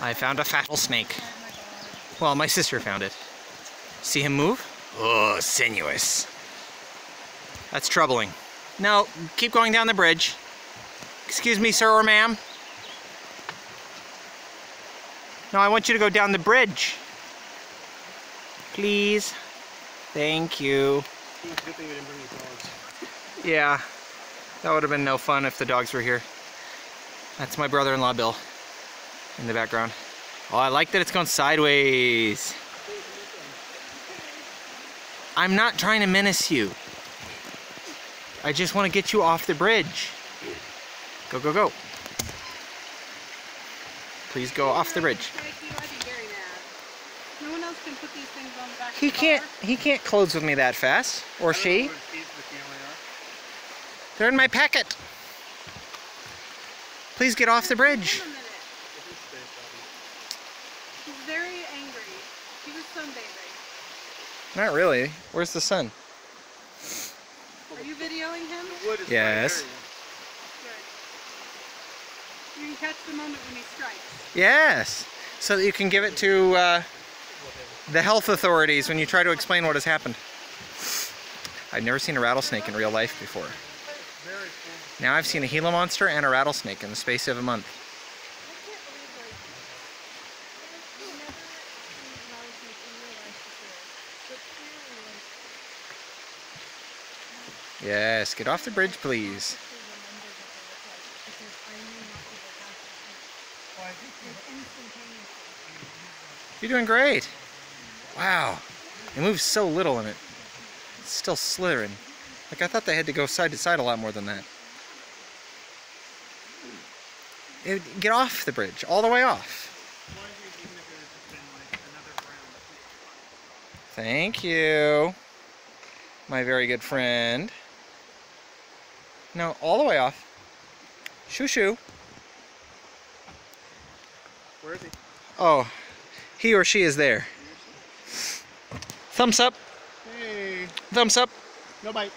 I found a fattlesnake. Well, my sister found it. See him move? Oh, sinuous. That's troubling. No, keep going down the bridge. Excuse me, sir or ma'am? No, I want you to go down the bridge. Please. Thank you. Good thing we didn't bring the dogs. Yeah, that would have been no fun if the dogs were here. That's my brother-in-law, Bill, in the background. Oh, I like that it's going sideways. I'm not trying to menace you. I just want to get you off the bridge. Go, go, go. Please go off the bridge. No one else can put these things on the back He can't, he can't close with me that fast. Or she. They're in my packet. Please get off the bridge. Very angry. He was sunbathing. Not really. Where's the sun? Are you videoing him? Yes. Good. You can catch the moment when he strikes. Yes. So that you can give it to uh, the health authorities when you try to explain what has happened. I've never seen a rattlesnake in real life before. Now I've seen a Gila monster and a rattlesnake in the space of a month. Yes, get off the bridge, please. You're doing great. Wow. It moves so little in it. It's still slithering. Like I thought they had to go side to side a lot more than that. It- get off the bridge, all the way off. Thank you, my very good friend. No, all the way off. Shoo shoo. Where is he? Oh, he or she is there. Thumbs up, Hey. thumbs up. No bite.